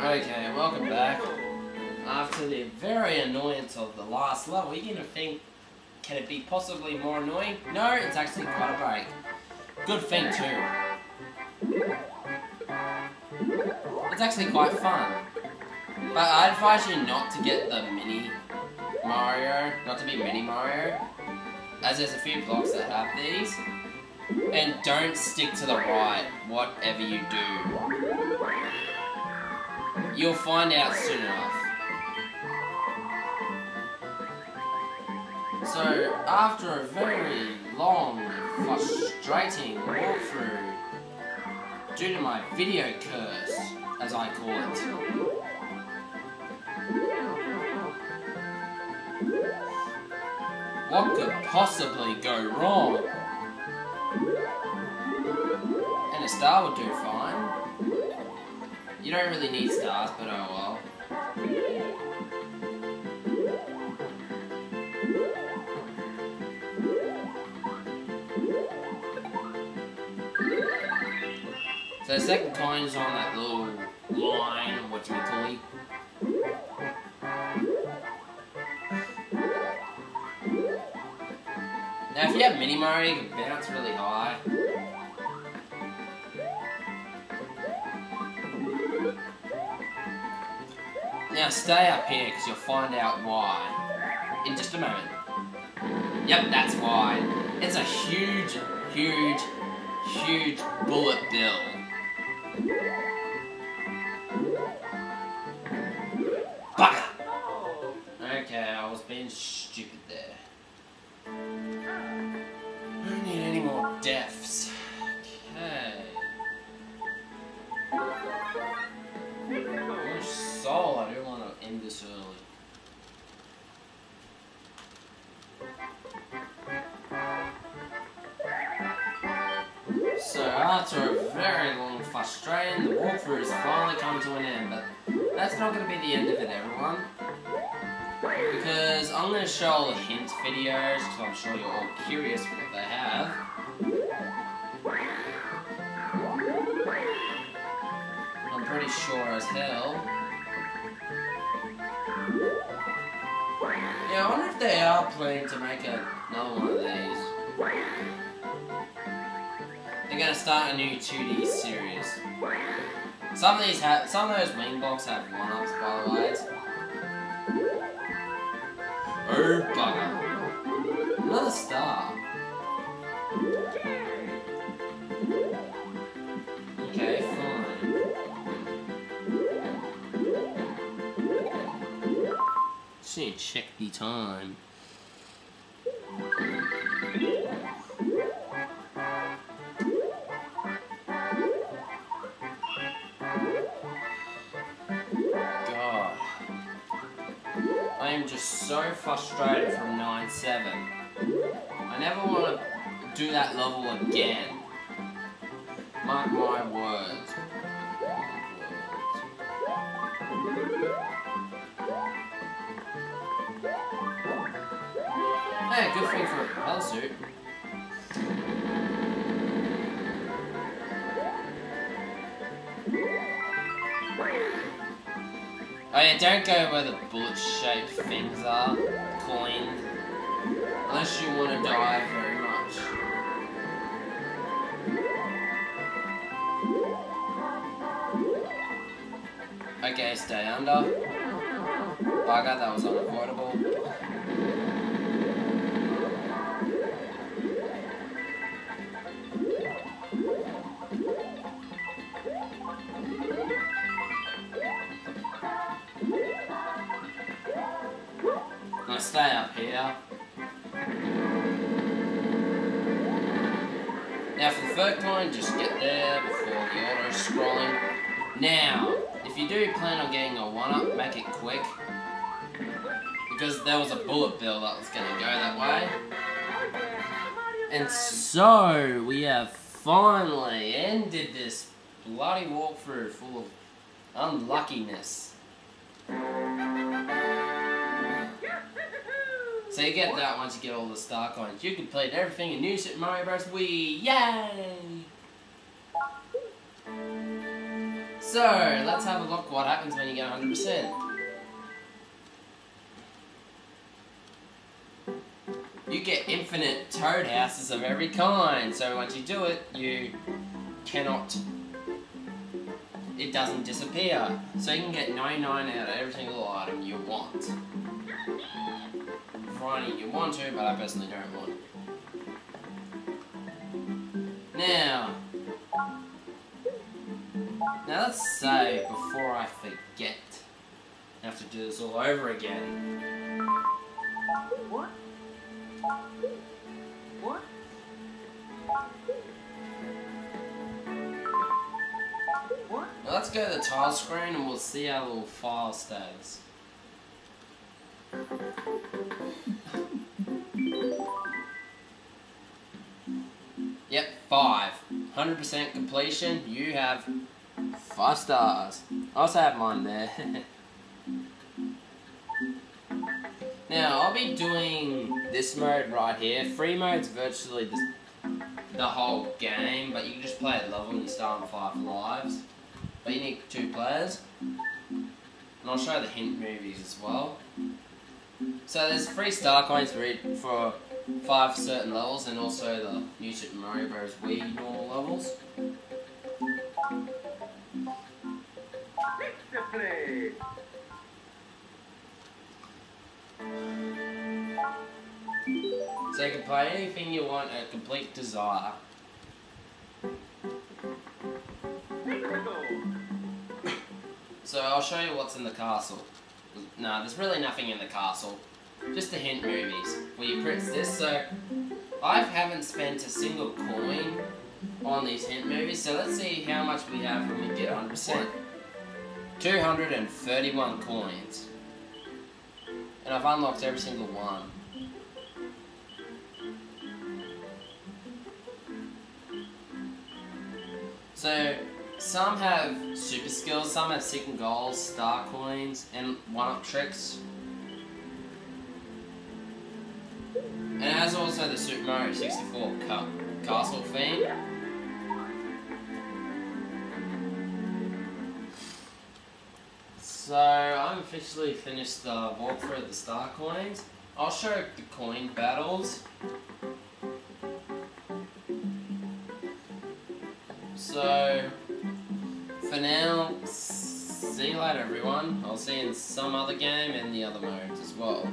Okay, welcome back. Uh, After the very annoyance of the last level, you're gonna think, can it be possibly more annoying? No, it's actually quite a break. Good thing too. It's actually quite fun. But I advise you not to get the mini Mario, not to be mini Mario, as there's a few blocks that have these. And don't stick to the right, whatever you do. You'll find out soon enough. So, after a very long, frustrating walkthrough, due to my video curse, as I call it, what could possibly go wrong? And a star would do fine. You don't really need stars, but oh well. So the second coin is on that little line, what you call it. Now if you have Mini Mario, you can bounce really high. Now stay up here because you'll find out why in just a moment. Yep, that's why. It's a huge, huge, huge bullet bill. Very long frustrating, the walkthrough has finally come to an end, but that's not going to be the end of it, everyone. Because I'm going to show all the hint videos, because I'm sure you're all curious what they have. I'm pretty sure as hell. Yeah, I wonder if they are planning to make another one of these. They're gonna start a new 2D series. Some of these have, some of those wing blocks have one-ups by the way. Oh bugger! Another star. Okay, fine. Just need to check the time. Am just so frustrated from 9-7. I never want to do that level again. Mark my words. Hey, good thing for a propeller suit. Oh yeah, don't go where the bullet-shaped things are, coins, unless you want to die very much. Okay, stay under. Bugger, that was unavoidable. Stay up here. Now for the third coin, just get there before the auto scrolling. Now, if you do plan on getting a one-up, make it quick. Because there was a bullet bill that was gonna go that way. And so, we have finally ended this bloody walkthrough full of unluckiness. So you get that once you get all the star coins. You can play everything in New Super Mario Bros. Wii. Yay! So, let's have a look what happens when you get 100%. You get infinite toad houses of every kind, so once you do it, you cannot... It doesn't disappear. So you can get 99 out of every single item you want. You want to, but I personally don't want. Now, now let's say, before I forget, I have to do this all over again. What? What? What? Now let's go to the tile screen and we'll see our little file status. Yep, five. 100% completion, you have five stars. I also have mine there. now, I'll be doing this mode right here. Free mode's virtually the, the whole game, but you can just play at level and you start on five lives. But you need two players. And I'll show the hint movies as well. So there's free star coins for, for five certain levels and also the New Super Mario Bros. Wii normal levels. So you can play anything you want at complete desire. So I'll show you what's in the castle. Nah, there's really nothing in the castle. Just a hint movies, where you press this. So I haven't spent a single coin on these hint movies. So let's see how much we have when we get 100%. 231 coins. And I've unlocked every single one. So, some have super skills, some have second goals, star coins, and one-up tricks. Also the Super Mario 64 ca castle theme. So, I'm officially finished the walkthrough of the star coins. I'll show the coin battles. So, for now, see you later everyone. I'll see you in some other game and the other modes as well.